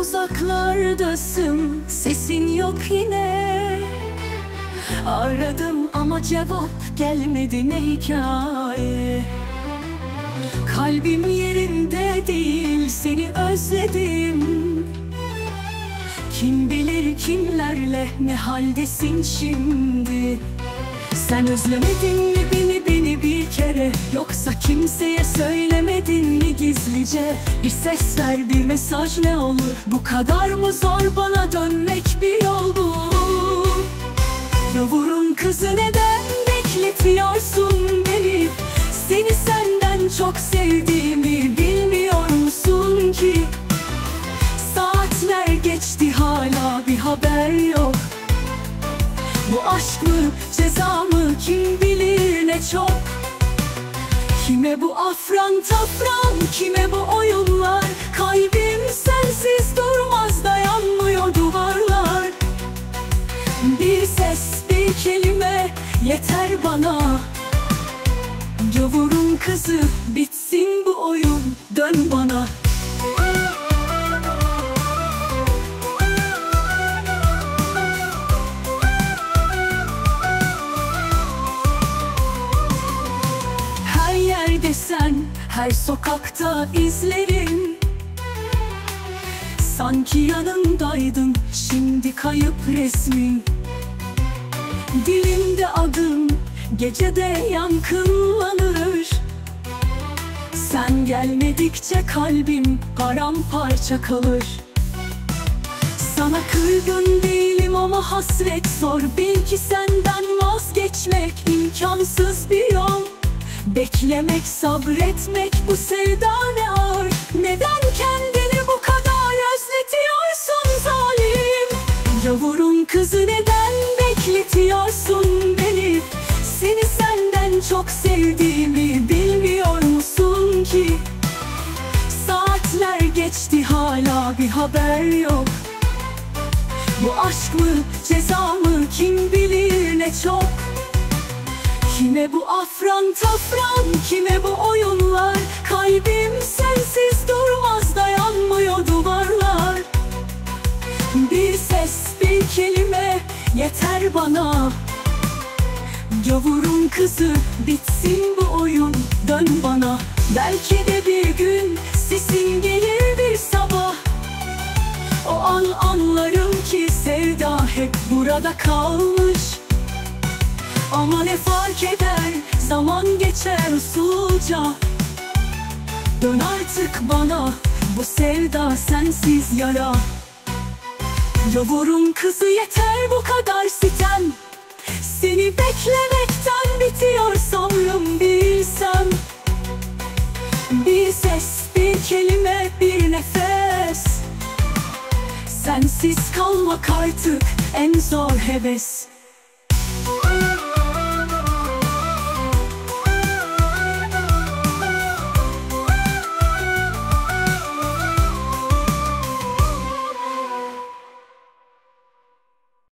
Uzaklardasın. Sesin yok yine. Aradım ama cevap gelmedi ne hikaye. Kalbim yerinde değil seni özledim. Kim bilir kimlerle ne haldesin şimdi Sen özlemedin mi beni beni bir kere? Yoksa kimseye söylemedin mi gizlice? Bir ses ver bir mesaj ne olur? Bu kadar mı zor bana dönmek bir yol bu Yavurun kızı neden bekletiyorsun aşk mı ceza mı kim bilir ne çok? Kime bu afran tafran kime bu oyunlar? Kalbim sensiz durmaz dayanmıyor duvarlar. Bir ses bir kelime yeter bana. Gavurun kızı bitsin bu oyun dön bana her sokakta izlerim. Sanki yanındaydın, şimdi kayıp resmin. Dilimde adın, gecede yankılanır. Sen gelmedikçe kalbim paramparça kalır. Sana kırgın değilim ama hasret zor. Bil ki senden vazgeçmek imkansız bir Beklemek, sabretmek bu sevda ne ağır? Neden kendini bu kadar özletiyorsun zalim? Yavurun kızı neden bekletiyorsun beni? Seni senden çok sevdiğimi bilmiyor musun ki? Saatler geçti hala bir haber yok. Bu aşk mı ceza mı kim bilir ne çok Kime bu afran tafran kime bu oyunlar? Kalbim sensiz durmaz dayanmıyor duvarlar. Bir ses bir kelime yeter bana. Gavurun kızı bitsin bu oyun dön bana. Belki de bir gün sesin gelir bir sabah. O an anlarım ki sevda hep burada kalmış Ama ne fark eder? Zaman geçer usulca. Dön artık bana. Bu sevda sensiz yara. Yavurun kızı yeter bu kadar sitem. Seni beklemekten bitiyor sabrım bilsem. Bir ses, bir kelime, bir nefes. Sensiz kalmak artık en zor heves